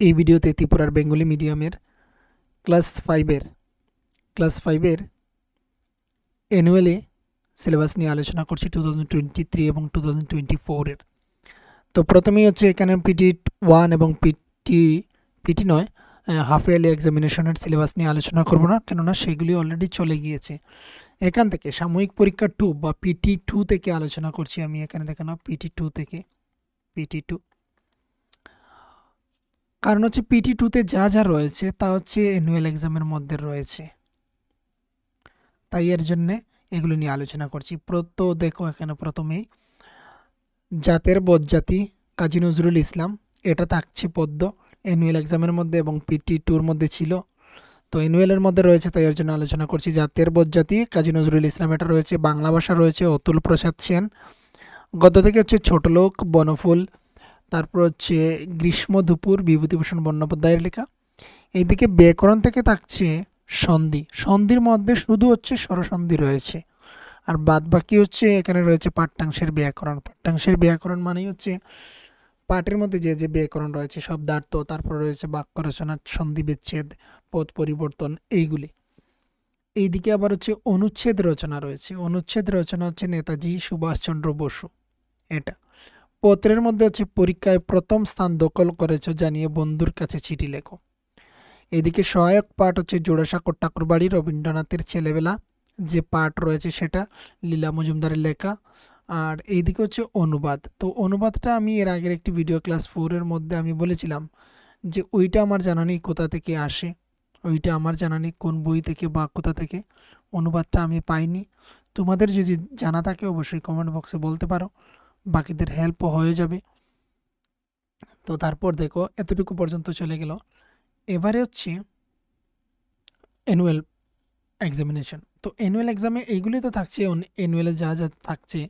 এই ভিডিওতে ত্রিপুরার বেঙ্গলি মিডিয়ামের ক্লাস ফাইভের ক্লাস ফাইভের অ্যানুয়ালি সিলেবাস নিয়ে আলোচনা করছি টু এবং টু থাউজেন্ড তো প্রথমেই হচ্ছে এখানে পিটি ওয়ান এবং পিটি পিটি নয় হাফ ইয়ারলি এক্সামিনেশনের সিলেবাস নিয়ে আলোচনা করব না, কেননা সেগুলি অলরেডি চলে গিয়েছে। এখান থেকে সাময়িক পরীক্ষা টু বা পিটি টু থেকে আলোচনা করছি আমি এখানে, দেখে নাও পিটি টু থেকে পিটি টু কারণ হচ্ছে পিটি টুতে যা যা রয়েছে তা হচ্ছে অ্যানুয়াল এক্সামের মধ্যে রয়েছে। তাই এর জন্যে এগুলো নিয়ে আলোচনা করছি। প্রত দেখো এখানে প্রথমেই জাতের বদজাতি কাজী নজরুল ইসলাম, এটা থাকছে পদ্ম অ্যানুয়াল এক্সামের মধ্যে এবং পিটি টুর মধ্যে ছিল। তো অ্যানুয়ালের মধ্যে রয়েছে তাই এর জন্য আলোচনা করছি। জাতের বদজাতি কাজী নজরুল ইসলাম, এটা রয়েছে, বাংলা ভাষা রয়েছে অতুল প্রসাদ সেন। গদ্য থেকে হচ্ছে ছোটলোক বনফুল তারপর হচ্ছে গ্রীষ্ম, দুপুর বিভূতিভূষণ বন্দ্যোপাধ্যায়ের লেখা। এইদিকে ব্যাকরণ থেকে থাকছে সন্ধি। সন্ধির মধ্যে শুধু হচ্ছে স্বরসন্ধি রয়েছে। আর বাদ বাকি হচ্ছে এখানে রয়েছে পাঠ্যাংশের ব্যাকরণ। পাঠ্যাংশের ব্যাকরণ মানেই হচ্ছে পাঠের মধ্যে যে যে ব্যাকরণ রয়েছে, শব্দার্থ, তারপর রয়েছে বাক্য রচনা, সন্ধি বিচ্ছেদ, পদ পরিবর্তন, এইগুলি। এইদিকে আবার হচ্ছে অনুচ্ছেদ রচনা রয়েছে। অনুচ্ছেদ রচনা হচ্ছে নেতাজি সুভাষচন্দ্র বসু। এটা। পত্রের মধ্যে হচ্ছে পরীক্ষায় প্রথম স্থান দখল করেছ জানিয়ে বন্ধুর কাছে চিঠি লেখো। এদিকে সহায়ক পাঠ হচ্ছে জোড়াসাঁকর ঠাকুরবাড়ি রবীন্দ্রনাথের ছেলেবেলা, যে পাঠ রয়েছে সেটা লীলা মজুমদারের লেখা। আর এইদিকে হচ্ছে অনুবাদ। তো অনুবাদটা আমি এর আগের একটি ভিডিও ক্লাস ফোরের মধ্যে আমি বলেছিলাম যে ওইটা আমার জানা নেই কোথা থেকে আসে, ওইটা আমার জানা নেই কোন বই থেকে বা কোথা থেকে। অনুবাদটা আমি পাইনি। তোমাদের যদি জানা থাকে অবশ্যই কমেন্ট বক্সে বলতে পারো। বাকিদের হেল্পও হয়ে যাবে। তো তারপর দেখো, এতটুকু পর্যন্ত চলে গেল। এবারে হচ্ছে অ্যানুয়াল এক্সামিনেশন তো অ্যানুয়াল এক্সামে এইগুলি তো থাকছে অ্যানুয়ালে যা যা থাকছে,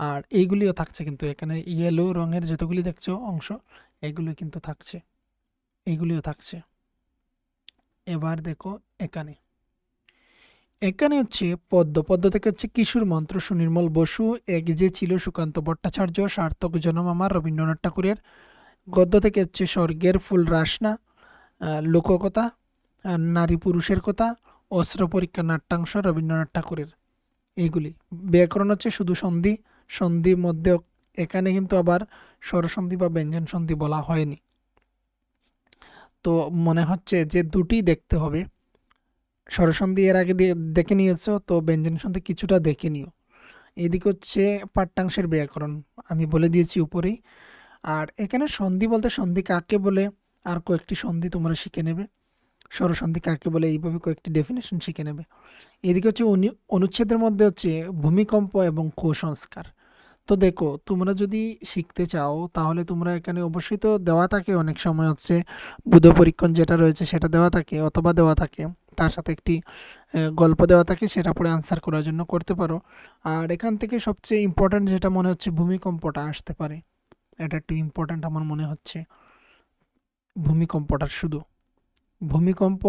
আর এইগুলিও থাকছে কিন্তু। এখানে ইয়েলো রঙের যতগুলি দেখছ অংশ, এগুলি কিন্তু থাকছে। এইগুলিও থাকছে। এবার দেখো এখানে। এখানে হচ্ছে পদ্ম পদ্ম থেকে হচ্ছে কিশোর মন্ত্র সুনির্মল বসু, এক যে ছিল সুকান্ত ভট্টাচার্য, সার্থক জনম আমার রবীন্দ্রনাথ ঠাকুরের। গদ্য থেকে হচ্ছে স্বর্গের ফুল রাসনা লোককথা নারী পুরুষের কথা, অস্ত্র পরীক্ষা নাট্যাংশ রবীন্দ্রনাথ ঠাকুরের। এইগুলি ব্যাকরণ হচ্ছে শুধু সন্ধি, সন্ধির মধ্যে এখানে কিন্তু আবার স্বরসন্ধি বা ব্যঞ্জন সন্ধি বলা হয়নি। তো মনে হচ্ছে যে দুটি দেখতে হবে। স্বরসন্ধি এর আগে দেখে নিয়েছো, তো ব্যঞ্জন সন্ধি কিছুটা দেখে নিও। এদিক হচ্ছে পাঠ্যাংশের ব্যাকরণ, আমি বলে দিয়েছি উপরেই। আর এখানে সন্ধি বলতে সন্ধি কাকে বলে, আর কয়েকটি সন্ধি তোমরা শিখে নেবে। স্বরসন্ধি কাকে বলে, এইভাবে কয়েকটি ডেফিনেশন শিখে নেবে। এদিকে হচ্ছে অনুচ্ছেদের মধ্যে হচ্ছে ভূমিকম্প এবং কুসংস্কার। তো দেখো, তোমরা যদি শিখতে চাও, তাহলে তোমরা এখানে অবশ্যই তো দেওয়া থাকে, অনেক সময় হচ্ছে বুধ পরীক্ষণ যেটা রয়েছে সেটা দেওয়া থাকে, অথবা দেওয়া থাকে। তার সাথে একটি গল্প দেওয়া থাকে সেটা পরে আনসার করার জন্য করতে পারো। আর এখান থেকে সবচেয়ে ইম্পর্ট্যান্ট যেটা মনে হচ্ছে ভূমিকম্পটা আসতে পারে, এটা একটু ইম্পর্ট্যান্ট আমার মনে হচ্ছে। ভূমিকম্পটা শুধু। ভূমিকম্প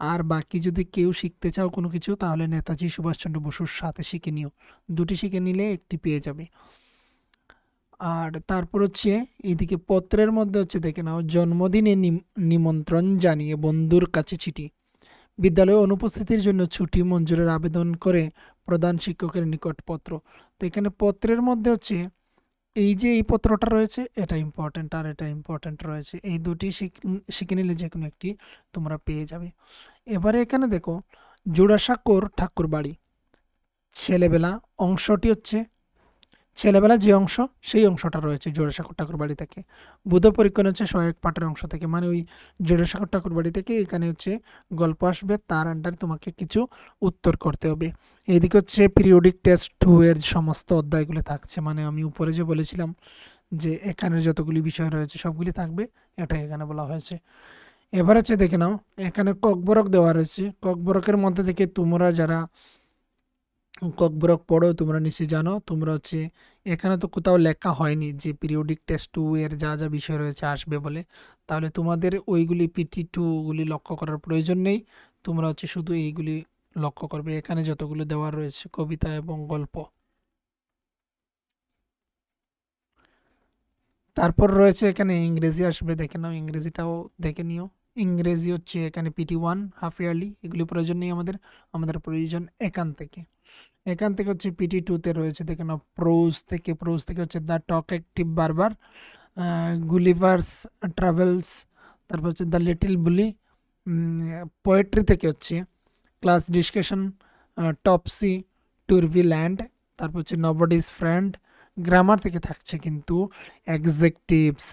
আর বাকি যদি কেউ শিখতে চাও কোনো কিছু, তাহলে নেতাজি সুভাষচন্দ্র বসুর সাথে শিখে নিও। দুটি শিখে নিলে একটি পেয়ে যাবে। আর তারপর হচ্ছে এদিকে পত্রের মধ্যে হচ্ছে দেখে নাও, জন্মদিনে নিমন্ত্রণ জানিয়ে বন্ধুর কাছে চিঠি। বিদ্যালয়ে অনুপস্থিতির জন্য ছুটি মঞ্জুরের আবেদন করে প্রধান শিক্ষকের নিকট পত্র। তো এখানে পত্রের মধ্যে হচ্ছে এই যে এই পত্রটা রয়েছে, এটা ইম্পর্ট্যান্ট আর এটা ইম্পর্ট্যান্ট রয়েছে। এই দুটি শিখে নিলে যে কোনো একটি তোমরা পেয়ে যাবে। এবারে এখানে দেখো, জোড়াসাঁকোর ঠাকুর বাড়ি ছেলেবেলা অংশটি হচ্ছে ছেলেবেলা যে অংশ, সেই অংশটা রয়েছে জোড়াসাঁকর ঠাকুর বাড়ি থেকে। বুধ পরীক্ষণ হচ্ছে সহায়ক পাঠের অংশ থেকে। মানে ওই জোড়াসাঁকর ঠাকুর বাড়ি থেকে এখানে হচ্ছে গল্প আসবে, তার আন্ডারে তোমাকে কিছু উত্তর করতে হবে। এদিকে হচ্ছে পিরিয়ডিক টেস্ট টু এর সমস্ত অধ্যায়গুলো থাকছে। মানে আমি উপরে যে বলেছিলাম যে এখানে যতগুলি বিষয় রয়েছে সবগুলি থাকবে এটাই এখানে বলা হয়েছে। এবার হচ্ছে দেখে নাও, এখানে ককবরক দেওয়া রয়েছে। ককবরকের মধ্যে থেকে তোমরা যারা ককবরক পড়ো, তোমরা নিশ্চয়ই জানো, তোমরা হচ্ছে এখানে তো কোথাও লেখা হয়নি যে পিরিয়ডিক টেস্ট টু এর যা যা বিষয় রয়েছে আসবে বলে। তাহলে তোমাদের ওইগুলি পিটি টুগুলি লক্ষ্য করার প্রয়োজন নেই। তোমরা হচ্ছে শুধু এইগুলি লক্ষ্য করবে। এখানে যতগুলো দেওয়া রয়েছে, কবিতা এবং গল্প। তারপর রয়েছে এখানে ইংরেজি আসবে, দেখে নাও, ইংরেজিটাও দেখে নিও। ইংরেজি হচ্ছে এখানে পিটি ওয়ান হাফ ইয়ারলি এগুলি প্রয়োজন নেই আমাদের। আমাদের প্রয়োজন এখান থেকে। এখান থেকে হচ্ছে পিটি টুতে রয়েছে, দেখে নাও প্রোজ থেকে প্রোজ থেকে হচ্ছে দ্য টক অ্যাক্টিভ বারবার গুলিভার্স ট্রাভেলস তারপর হচ্ছে দ্য লিটিল বুলি পোয়েট্রি থেকে হচ্ছে class discussion topsy turvy land তারপর হচ্ছে নবডিস ফ্রেন্ড গ্রামার থেকে থাকছে কিন্তু adjectives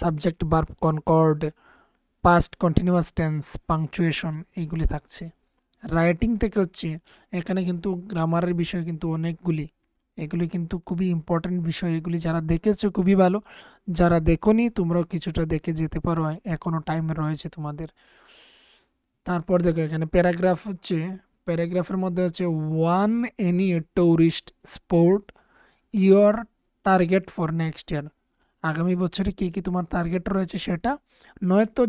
subject verb concord past continuous tense punctuation এইগুলি থাকছে। রাইটিং থেকে হচ্ছে, এখানে কিন্তু গ্রামারের বিষয় কিন্তু অনেকগুলি। এগুলি কিন্তু খুবই ইম্পর্ট্যান্ট বিষয়। এগুলি যারা দেখেছ খুবই ভালো। যারা দেখোনি, তোমরাও কিছুটা দেখে যেতে পারো। এখনও টাইম রয়েছে তোমাদের। তারপর দেখো এখানে প্যারাগ্রাফ হচ্ছে প্যারাগ্রাফের মধ্যে হচ্ছে one any tourist spot your target for next year আগামী বছরে কী কী তোমার টার্গেট রয়েছে সেটা? নয়তো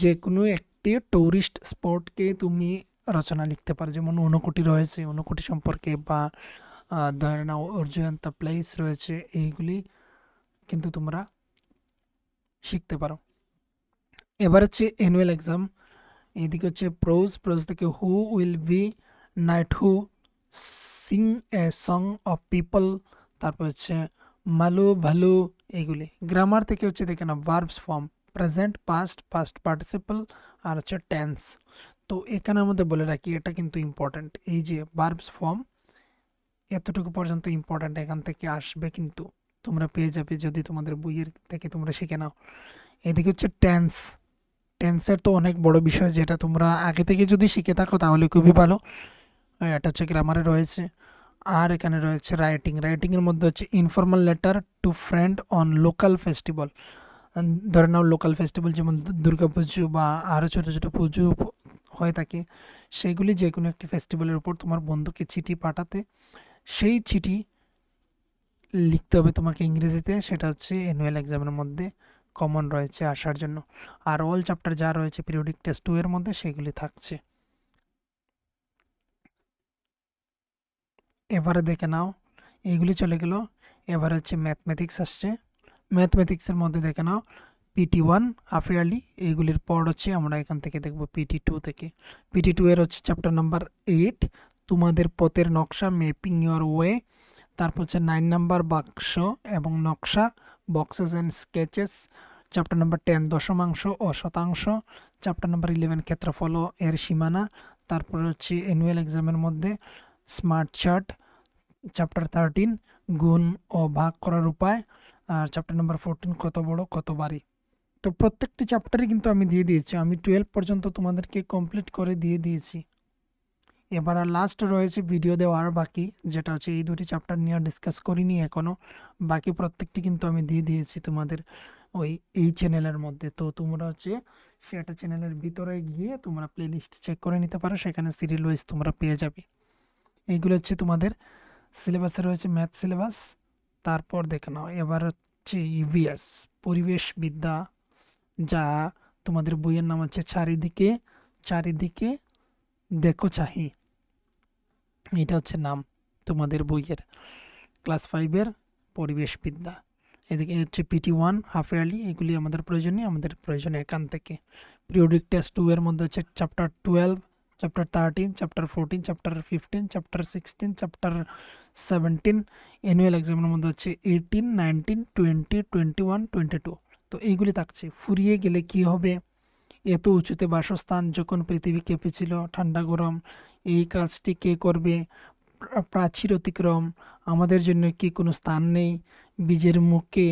যে কোনো একটি ট্যুরিস্ট স্পটকে তুমি রচনা লিখতে পারো। যেমন ঊনকোটি রয়েছে, ঊনকোটি সম্পর্কে বা ধরে নাও অর্জয়ন্তা প্লেস রয়েছে, এইগুলি কিন্তু তোমরা শিখতে পারো। এবার হচ্ছে অ্যানুয়াল এক্সাম এদিকে হচ্ছে প্রোজ প্রোজ থেকে who will be knight who sing a song of people তারপর হচ্ছে মালু ভালু, এইগুলি। গ্রামার থেকে হচ্ছে দেখে না verbs form present past past participle আর হচ্ছে টেন্স তো এখানে আমাদের বলে রাখি, এটা কিন্তু ইম্পর্ট্যান্ট এই যে ভার্বস ফর্ম এতটুকু পর্যন্ত ইম্পর্ট্যান্ট এখান থেকে আসবে কিন্তু তোমরা পেয়ে যাবে যদি তোমাদের বইয়ের থেকে তোমরা শিখে নাও। এদিকে হচ্ছে টেন্স টেন্সের তো অনেক বড় বিষয় যেটা তোমরা আগে থেকে যদি শিখে থাকো তাহলে খুবই ভালো। এটা হচ্ছে গ্রামারে রয়েছে। আর এখানে রয়েছে রাইটিং রাইটিংয়ের মধ্যে হচ্ছে informal letter to friend on local festival ধরে নাও লোকাল ফেস্টিভ্যাল যেমন দুর্গা পুজো বা আরও ছোটো ছোটো পুজো হয়ে থাকে সেইগুলি যে কোনো একটি ফেস্টিভ্যালের উপর তোমার বন্ধুকে চিঠি পাঠাতে, সেই চিঠি লিখতে হবে তোমাকে ইংরেজিতে, সেটা হচ্ছে অ্যানুয়াল এক্সামের মধ্যে কমন রয়েছে আসার জন্য। আর অল চ্যাপ্টার যা রয়েছে পিরিয়ডিক টেস্ট টু এর মধ্যে সেগুলি থাকছে। এবারে দেখে নাও, এগুলি চলে গেল, এবার হচ্ছে ম্যাথমেটিক্স আসছে। ম্যাথমেটিক্সের মধ্যে দেখে নাও। পিটি ওয়ান হাফ ইয়ারলি এইগুলির পর হচ্ছে আমরা এখান থেকে দেখব পিটি টু থেকে। পিটি টু এর হচ্ছে চ্যাপ্টার নাম্বার এইট তোমাদের পথের নকশা মেপিং ইউর ওয়ে তারপর হচ্ছে নাইন নাম্বার বাক্স এবং নকশা boxes and sketches chapter number ten দশমাংশ ও শতাংশ চ্যাপ্টার নাম্বার ইলেভেন ক্ষেত্রফল এর সীমানা, তারপরে হচ্ছে অ্যানুয়াল এক্সামের মধ্যে স্মার্ট চার্ট চ্যাপ্টার থার্টিন গুণ ও ভাগ করার উপায় চ্যাপ্টার নাম্বার ফোরটিন কত বড়, কত বাড়ি তো প্রত্যেকটি চ্যাপ্টারই কিন্তু আমি দিয়ে দিয়েছি। আমি টুয়েলভ পর্যন্ত তোমাদেরকে কমপ্লিট করে দিয়ে দিয়েছি। এবার আর লাস্ট রয়েছে ভিডিও দেওয়ার বাকি, যেটা হচ্ছে এই দুটি চ্যাপ্টার নিয়ে ডিসকাস করিনি এখনও বাকি প্রত্যেকটি কিন্তু আমি দিয়ে দিয়েছি তোমাদের ওই, এই চ্যানেলের মধ্যে। তো তোমরা হচ্ছে সেটা চ্যানেলের ভিতরে গিয়ে তোমরা প্লেলিস্ট চেক করে নিতে পারো। সেখানে সিরিয়াল ওয়াইজ তোমরা পেয়ে যাবে। এইগুলো হচ্ছে তোমাদের সিলেবাসে রয়েছে ম্যাথ সিলেবাস তারপর দেখে নাও। এবার হচ্ছে ইভিএস পরিবেশ বিদ্যা যা তোমাদের বইয়ের নাম হচ্ছে চারিদিকে চারিদিকে দেখো চাহি। এটা হচ্ছে নাম তোমাদের বইয়ের, ক্লাস ফাইভের পরিবেশবিদ্যা। এদিকে হচ্ছে পিটি ওয়ান হাফ ইয়ারলি এগুলি আমাদের প্রয়োজনীয়, আমাদের প্রয়োজন এখান থেকে। পিরিয়ডিক টেস্ট টু এর মধ্যে হচ্ছে chapter twelve chapter thirteen chapter fourteen chapter fifteen chapter sixteen chapter seventeen annual এক্সামের মধ্যে হচ্ছে eighteen nineteen twenty twenty one twenty two তো এইগুলি থাকছে। ফুরিয়ে গেলে কি হবে? এত উঁচুতে বাসস্থান যখন পৃথিবী কেঁপেছিল ঠান্ডা গরম, এই কাজটি কে করবে? প্রাচীর অতিক্রম। আমাদের জন্য কি কোনো স্থান নেই? বীজের মুখে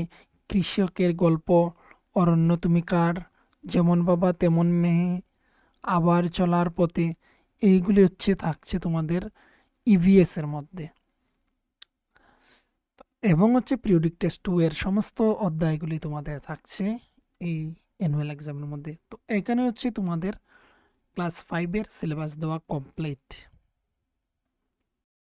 কৃষকের গল্প। অরণ্য তুমি কার? যেমন বাবা, তেমন মেয়ে। আবার চলার পথে। এইগুলি হচ্ছে, থাকছে তোমাদের ইভিএসের মধ্যে। এবং হচ্ছে পিরিয়ডিক টেস্ট টু এর সমস্ত অধ্যায়গুলি তোমাদের থাকছে এই অ্যানুয়াল এক্সামের মধ্যে। তো এখানে হচ্ছে তোমাদের ক্লাস ফাইভের সিলেবাস দেওয়া কমপ্লিট